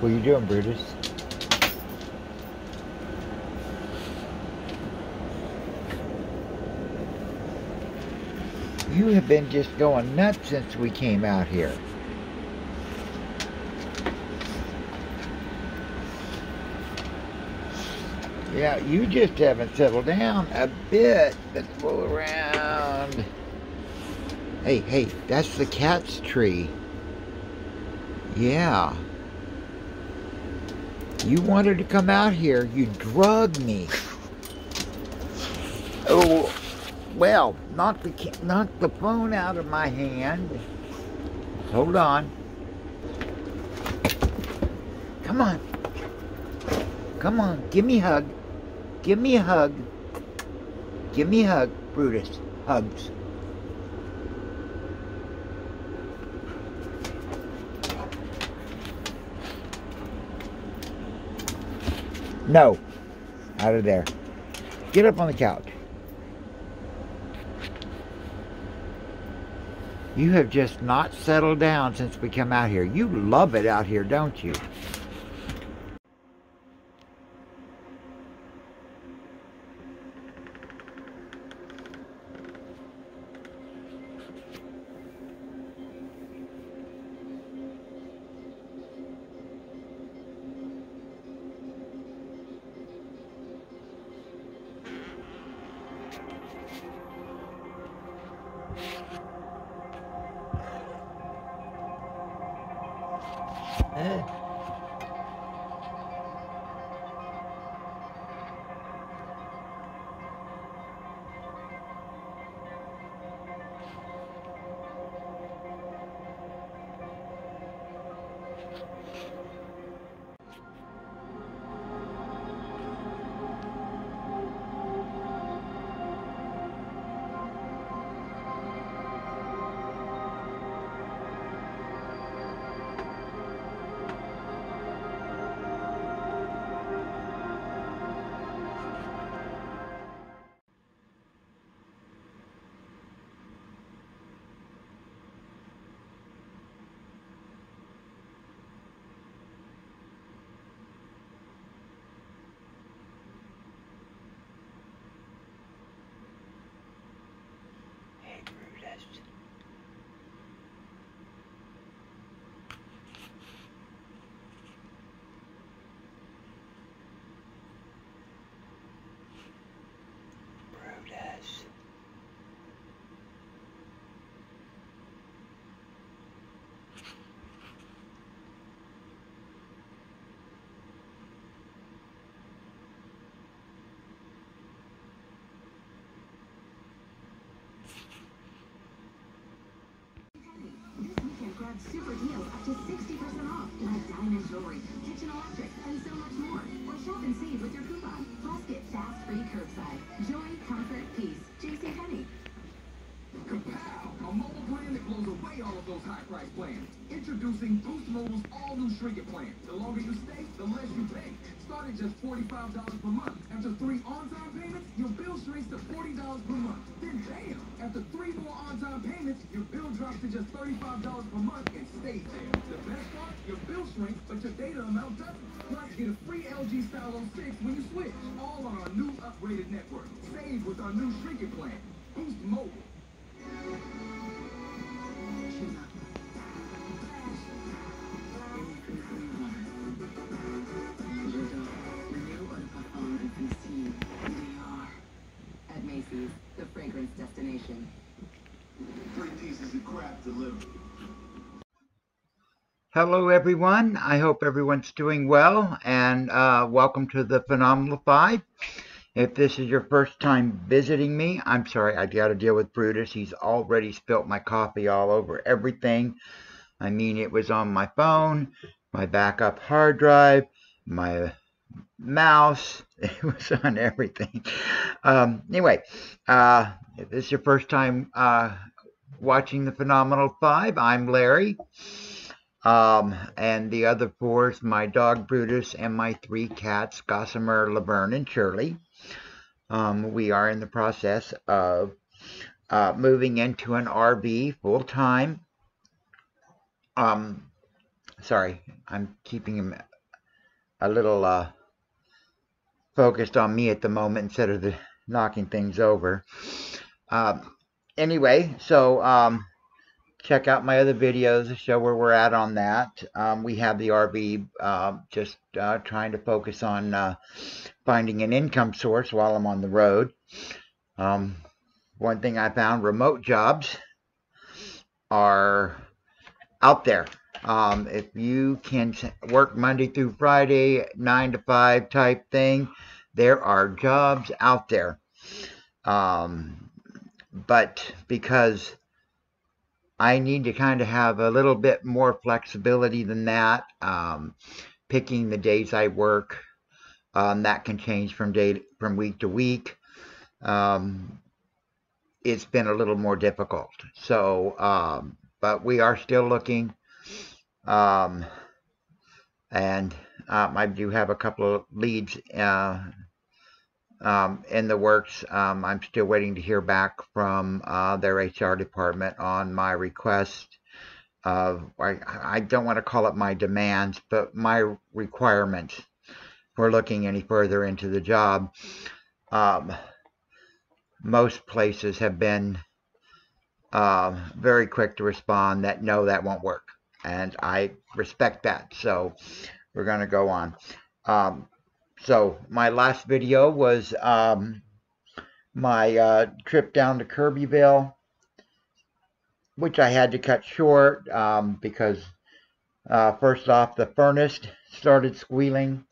What are you doing, Brutus? You have been just going nuts since we came out here. Yeah, you just haven't settled down a bit. Let's roll around. Hey, hey, that's the cat's tree. Yeah. You wanted to come out here. You drugged me. Oh, well, knock the knock the phone out of my hand. Hold on. Come on. Come on, give me a hug. Give me a hug. Give me a hug, Brutus. Hugs. No. Out of there. Get up on the couch. You have just not settled down since we come out here. You love it out here, don't you? 哎。Grab super deals up to 60% off, like diamond jewelry, kitchen electric, and so much more. Or shop and save with your coupon. Plus, get fast free curbside. Joy, comfort, peace. JCPenney. Kapow! A mobile plan that blows away all of those high price plans. Introducing Boost Mobile's all new shrinking plan. The longer you stay, the less you pay. Start at just $45 per month. After three on-time payments, your bill shrinks to $40 per month. Then bam! After three free LG Stylo 6 when you switch. All on our new upgraded network. Save with our new shrinking plan. Boost Mobile. Hello, everyone. I hope everyone's doing well, and uh, welcome to the Phenomenal Phive. If this is your first time visiting me, I'm sorry, I got to deal with Brutus. He's already spilt my coffee all over everything. I mean, it was on my phone, my backup hard drive, my mouse. It was on everything. Um, anyway, uh, if this is your first time uh, watching the Phenomenal Phive, I'm Larry. Um, and the other four is my dog Brutus and my three cats, Gossamer, Laverne, and Shirley. Um, we are in the process of uh, moving into an RV full time. Um, sorry, I'm keeping him a little uh, focused on me at the moment instead of the knocking things over. Um, anyway, so um, check out my other videos to show where we're at on that. Um, we have the RV uh, just uh, trying to focus on uh, finding an income source while I'm on the road. Um, one thing I found, remote jobs are out there. Um, if you can work Monday through Friday, 9 to 5 type thing, there are jobs out there. Um, but because I need to kind of have a little bit more flexibility than that, um, picking the days I work, um, that can change from day from week to week. Um, it's been a little more difficult. So, um, but we are still looking. Um, and um, I do have a couple of leads uh, um, in the works. Um, I'm still waiting to hear back from uh, their HR department on my request of, I, I don't want to call it my demands, but my requirements for looking any further into the job. Um, most places have been uh, very quick to respond that no, that won't work. And I respect that. So we're going to go on. Um, so my last video was um, my uh, trip down to Kirbyville, which I had to cut short um, because uh, first off, the furnace started squealing.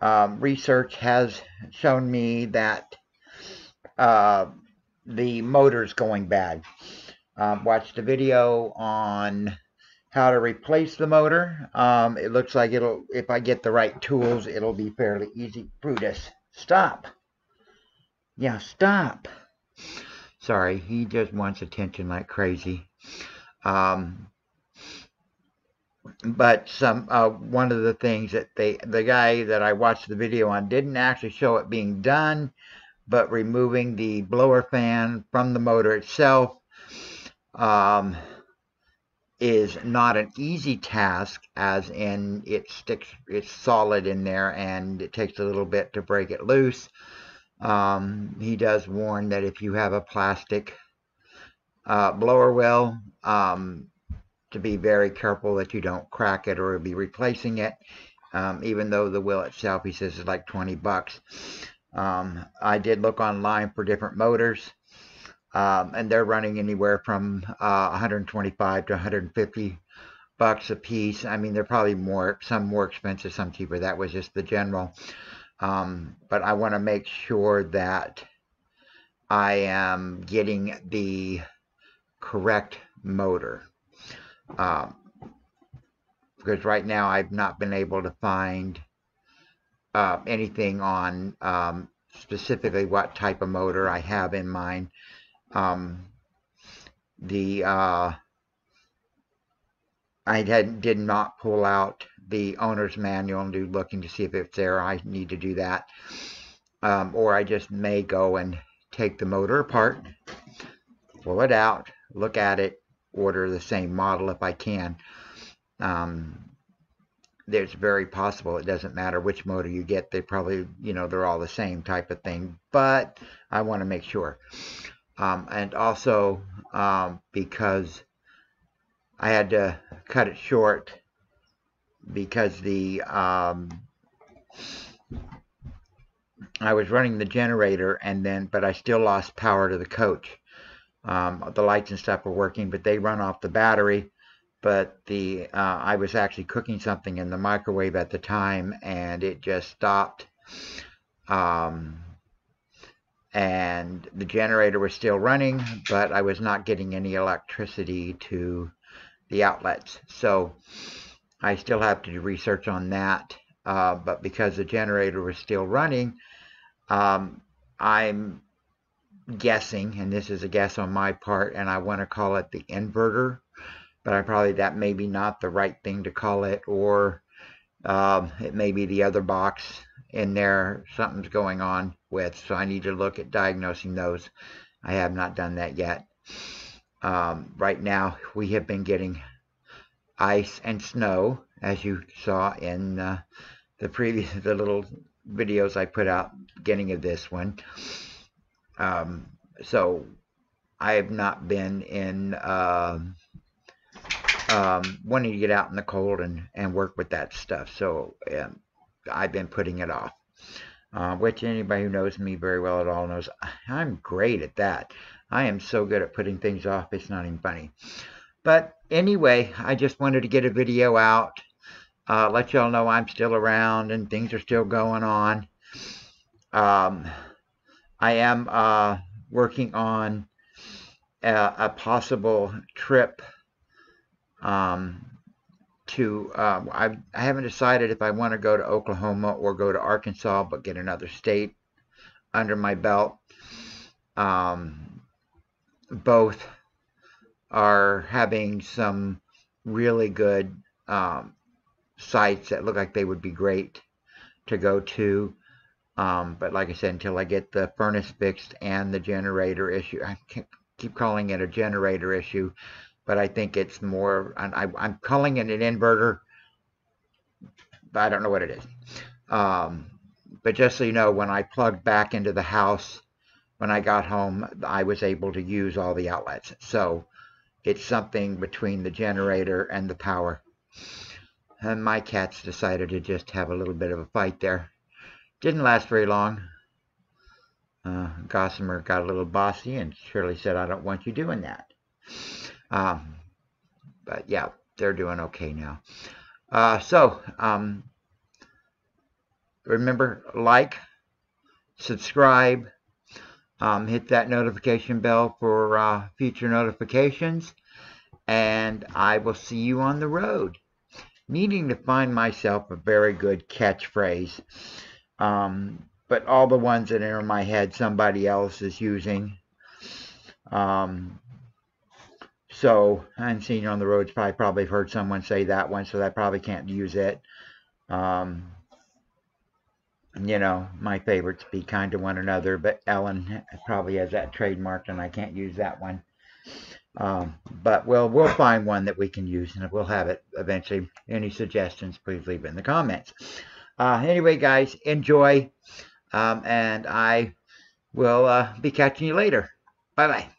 Um, research has shown me that uh, the motor's going bad. Um, watched a video on how to replace the motor. Um, it looks like it'll, if I get the right tools, it'll be fairly easy. Brutus, stop. Yeah, stop. Sorry, he just wants attention like crazy. Um, but some uh, one of the things that they the guy that I watched the video on didn't actually show it being done but removing the blower fan from the motor itself um, is not an easy task as in it sticks it's solid in there and it takes a little bit to break it loose. Um, he does warn that if you have a plastic uh, blower well um, to be very careful that you don't crack it or be replacing it. Um, even though the wheel itself he says is like 20 bucks. Um, I did look online for different motors, um, and they're running anywhere from uh, 125 to 150 bucks a piece. I mean, they're probably more, some more expensive, some cheaper. That was just the general. Um, but I want to make sure that I am getting the correct motor. Um, because right now I've not been able to find uh, anything on um, specifically what type of motor I have in mind. Um, the uh, I had, did not pull out the owner's manual and do looking to see if it's there. I need to do that. Um, or I just may go and take the motor apart, pull it out, look at it, order the same model if I can. Um, there's very possible it doesn't matter which motor you get they probably you know they're all the same type of thing but I want to make sure um, and also um, because I had to cut it short because the um, I was running the generator and then but I still lost power to the coach. Um, the lights and stuff were working but they run off the battery. But the uh, I was actually cooking something in the microwave at the time and it just stopped. Um, and the generator was still running but I was not getting any electricity to the outlets. So I still have to do research on that uh, but because the generator was still running um, I'm guessing and this is a guess on my part and I want to call it the inverter but I probably that may be not the right thing to call it or um, it may be the other box in there something's going on with so I need to look at diagnosing those I have not done that yet um, right now we have been getting ice and snow as you saw in uh, the previous the little videos I put out beginning of this one. Um, so I have not been in uh, um, wanting to get out in the cold and, and work with that stuff. So um, I've been putting it off. Uh, which anybody who knows me very well at all knows I'm great at that. I am so good at putting things off, it's not even funny. But anyway, I just wanted to get a video out, uh, let y'all know I'm still around and things are still going on. Um, I am uh, working on a, a possible trip um, to, uh, I, I haven't decided if I want to go to Oklahoma or go to Arkansas, but get another state under my belt. Um, both are having some really good um, sites that look like they would be great to go to. Um, but like I said, until I get the furnace fixed and the generator issue, I keep calling it a generator issue but I think it's more, I, am calling it an inverter, but I don't know what it is. Um, but just so you know, when I plugged back into the house, when I got home, I was able to use all the outlets. So it's something between the generator and the power. And my cats decided to just have a little bit of a fight there. Didn't last very long. Uh, Gossamer got a little bossy and Shirley said, I don't want you doing that. Um, but yeah, they're doing okay now. Uh, so, um, remember, like, subscribe, um, hit that notification bell for uh, future notifications, and I will see you on the road. Needing to find myself a very good catchphrase, um, but all the ones that in my head somebody else is using. Um, so, and seen on the roads, probably probably heard someone say that one, so I probably can't use it. Um, you know, my favorites be kind to one another, but Ellen probably has that trademarked, and I can't use that one. Um, but we'll we'll find one that we can use, and we'll have it eventually. Any suggestions, please leave it in the comments. Uh, anyway, guys, enjoy, um, and I will uh, be catching you later. Bye bye.